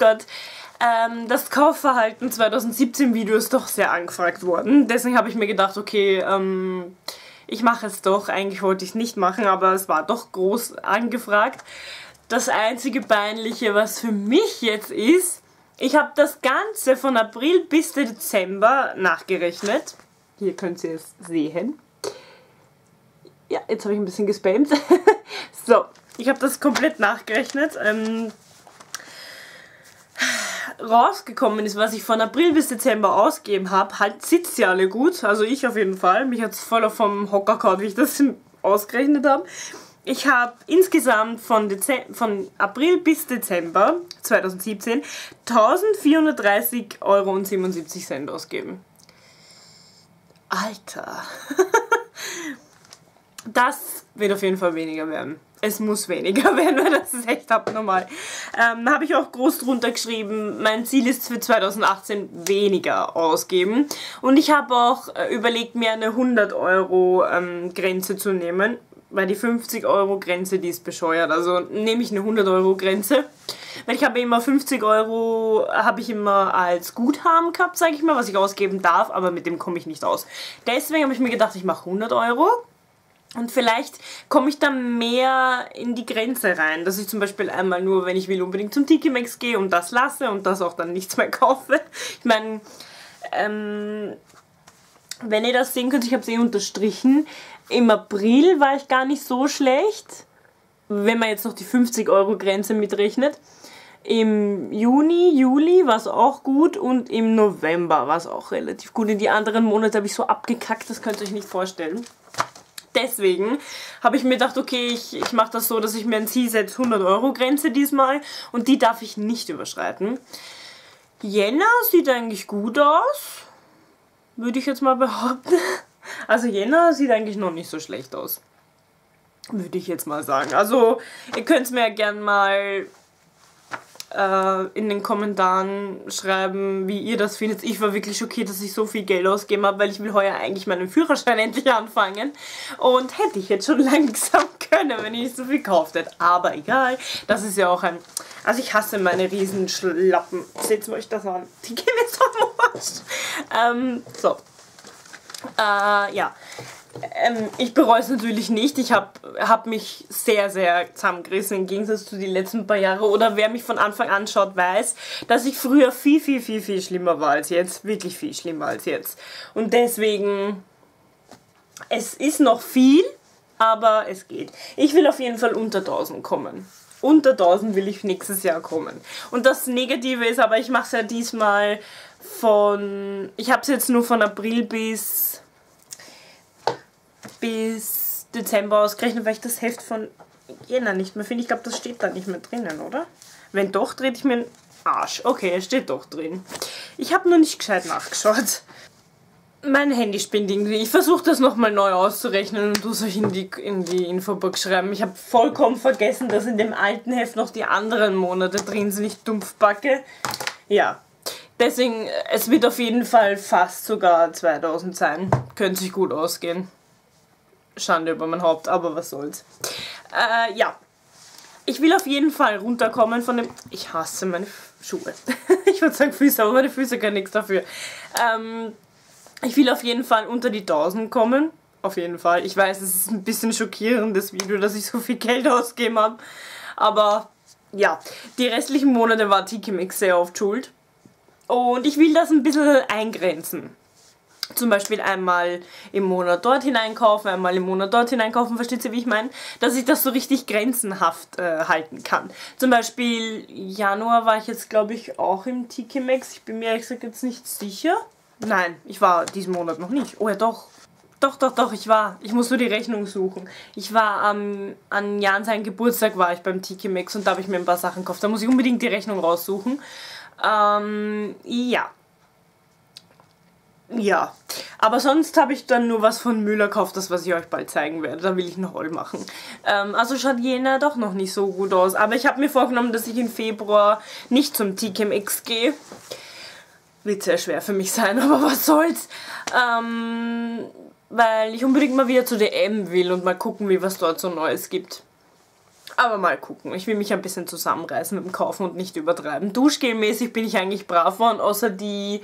Gott, ähm, das Kaufverhalten 2017 Video ist doch sehr angefragt worden. Deswegen habe ich mir gedacht, okay, ähm, ich mache es doch. Eigentlich wollte ich es nicht machen, aber es war doch groß angefragt. Das einzige Peinliche, was für mich jetzt ist, ich habe das Ganze von April bis Dezember nachgerechnet. Hier könnt ihr es sehen. Ja, jetzt habe ich ein bisschen gespammt. so, ich habe das komplett nachgerechnet. Ähm, rausgekommen ist, was ich von April bis Dezember ausgegeben habe, halt sitzt ja alle gut. Also ich auf jeden Fall. Mich hat es voll vom Hocker gehauen, wie ich das ausgerechnet habe. Ich habe insgesamt von, von April bis Dezember 2017 1430,77 Euro ausgegeben. Alter. das wird auf jeden Fall weniger werden es muss weniger werden, weil das ist echt abnormal. Ähm, habe ich auch groß drunter geschrieben, mein Ziel ist für 2018 weniger ausgeben. Und ich habe auch äh, überlegt, mir eine 100 Euro ähm, Grenze zu nehmen, weil die 50 Euro Grenze, die ist bescheuert. Also nehme ich eine 100 Euro Grenze. Weil ich habe immer 50 Euro, habe ich immer als Guthaben gehabt, sage ich mal, was ich ausgeben darf, aber mit dem komme ich nicht aus. Deswegen habe ich mir gedacht, ich mache 100 Euro und vielleicht komme ich dann mehr in die Grenze rein, dass ich zum Beispiel einmal nur, wenn ich will, unbedingt zum Tikimex gehe und das lasse und das auch dann nichts mehr kaufe. Ich meine, ähm, wenn ihr das sehen könnt, ich habe es eh unterstrichen. Im April war ich gar nicht so schlecht, wenn man jetzt noch die 50 Euro Grenze mitrechnet. Im Juni, Juli war es auch gut und im November war es auch relativ gut. In die anderen Monate habe ich so abgekackt, das könnt ihr euch nicht vorstellen deswegen habe ich mir gedacht, okay, ich, ich mache das so, dass ich mir ein Ziel setze, 100 Euro Grenze diesmal und die darf ich nicht überschreiten. Jänner sieht eigentlich gut aus, würde ich jetzt mal behaupten. Also Jänner sieht eigentlich noch nicht so schlecht aus. Würde ich jetzt mal sagen. Also ihr könnt es mir ja gern mal äh, in den Kommentaren schreiben, wie ihr das findet. Ich war wirklich schockiert, dass ich so viel Geld ausgegeben habe, weil ich will heuer eigentlich meinen Führerschein endlich anfangen. Und hätte ich jetzt schon langsam können, wenn ich nicht so viel gekauft hätte. Aber egal, das ist ja auch ein... Also ich hasse meine Riesenschlappen. Seht euch das an. Die gehen so am Arsch. Ähm, so. Äh, ja ähm, ich bereue es natürlich nicht. Ich habe hab mich sehr, sehr zusammengerissen im Gegensatz zu den letzten paar Jahren. Oder wer mich von Anfang an schaut, weiß, dass ich früher viel, viel, viel, viel schlimmer war als jetzt. Wirklich viel schlimmer als jetzt. Und deswegen, es ist noch viel, aber es geht. Ich will auf jeden Fall unter 1000 kommen. Unter 1000 will ich nächstes Jahr kommen. Und das Negative ist aber, ich mache es ja diesmal von, ich habe es jetzt nur von April bis bis Dezember ausgerechnet, weil ich das Heft von Jänner nicht mehr finde. Ich glaube, das steht da nicht mehr drinnen, oder? Wenn doch, drehe ich mir einen Arsch. Okay, es steht doch drin. Ich habe nur nicht gescheit nachgeschaut. Mein Handy spinnt irgendwie. Ich versuche das nochmal neu auszurechnen und du euch in die, in die Infobox schreiben. Ich habe vollkommen vergessen, dass in dem alten Heft noch die anderen Monate drin sind. Ich dumpfbacke. Ja. Deswegen, es wird auf jeden Fall fast sogar 2000 sein. Könnte sich gut ausgehen. Schande über mein Haupt, aber was soll's. Äh, ja. Ich will auf jeden Fall runterkommen von dem... Ich hasse meine Schuhe. ich würde sagen Füße, aber meine Füße können nichts dafür. Ähm, ich will auf jeden Fall unter die 1000 kommen. Auf jeden Fall. Ich weiß, es ist ein bisschen schockierendes Video, dass ich so viel Geld ausgegeben habe. Aber ja, die restlichen Monate war Tiki Mix sehr oft schuld. Und ich will das ein bisschen eingrenzen zum Beispiel einmal im Monat dort hineinkaufen, einmal im Monat dort hineinkaufen, versteht ihr, wie ich meine? Dass ich das so richtig grenzenhaft äh, halten kann. Zum Beispiel Januar war ich jetzt, glaube ich, auch im Tiki Max. Ich bin mir ehrlich gesagt jetzt nicht sicher. Nein, ich war diesen Monat noch nicht. Oh ja, doch. Doch, doch, doch, ich war. Ich muss nur die Rechnung suchen. Ich war ähm, an Jan seinem Geburtstag war ich beim Tiki Max und da habe ich mir ein paar Sachen gekauft. Da muss ich unbedingt die Rechnung raussuchen. Ähm, ja, ja, aber sonst habe ich dann nur was von Müller gekauft, das was ich euch bald zeigen werde. Da will ich einen Haul machen. Ähm, also schaut Jena doch noch nicht so gut aus. Aber ich habe mir vorgenommen, dass ich im Februar nicht zum TKMX gehe. Wird sehr schwer für mich sein, aber was soll's. Ähm, weil ich unbedingt mal wieder zu DM will und mal gucken, wie was dort so Neues gibt. Aber mal gucken. Ich will mich ein bisschen zusammenreißen mit dem Kaufen und nicht übertreiben. Duschgelmäßig bin ich eigentlich brav geworden, außer die,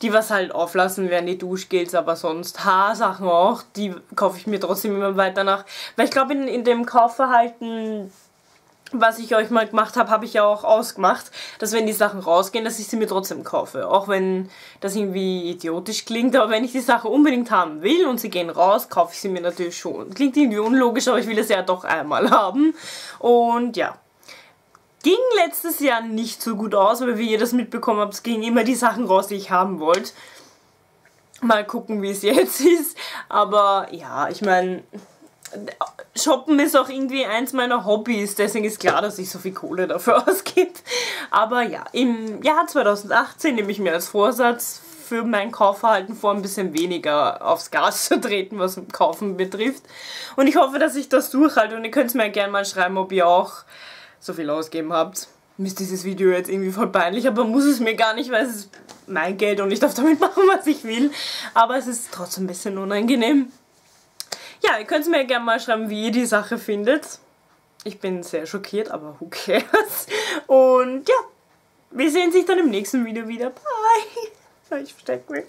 die was halt auflassen werden, die Duschgels, aber sonst Haarsachen auch, die kaufe ich mir trotzdem immer weiter nach. Weil ich glaube, in, in dem Kaufverhalten was ich euch mal gemacht habe, habe ich ja auch ausgemacht, dass wenn die Sachen rausgehen, dass ich sie mir trotzdem kaufe. Auch wenn das irgendwie idiotisch klingt, aber wenn ich die Sache unbedingt haben will und sie gehen raus, kaufe ich sie mir natürlich schon. Klingt irgendwie unlogisch, aber ich will es ja doch einmal haben. Und ja. Ging letztes Jahr nicht so gut aus, weil wie ihr das mitbekommen habt, es gingen immer die Sachen raus, die ich haben wollte. Mal gucken, wie es jetzt ist. Aber ja, ich meine Shoppen ist auch irgendwie eins meiner Hobbys, deswegen ist klar, dass ich so viel Kohle dafür ausgebe. Aber ja, im Jahr 2018 nehme ich mir als Vorsatz für mein Kaufverhalten vor, ein bisschen weniger aufs Gas zu treten, was Kaufen betrifft. Und ich hoffe, dass ich das durchhalte und ihr könnt es mir gerne mal schreiben, ob ihr auch so viel ausgeben habt. Mir ist dieses Video jetzt irgendwie voll peinlich, aber muss es mir gar nicht, weil es ist mein Geld und ich darf damit machen, was ich will. Aber es ist trotzdem ein bisschen unangenehm. Ja, ihr könnt mir gerne mal schreiben, wie ihr die Sache findet. Ich bin sehr schockiert, aber who cares. Und ja, wir sehen sich dann im nächsten Video wieder. Bye. Ich verstecke mich.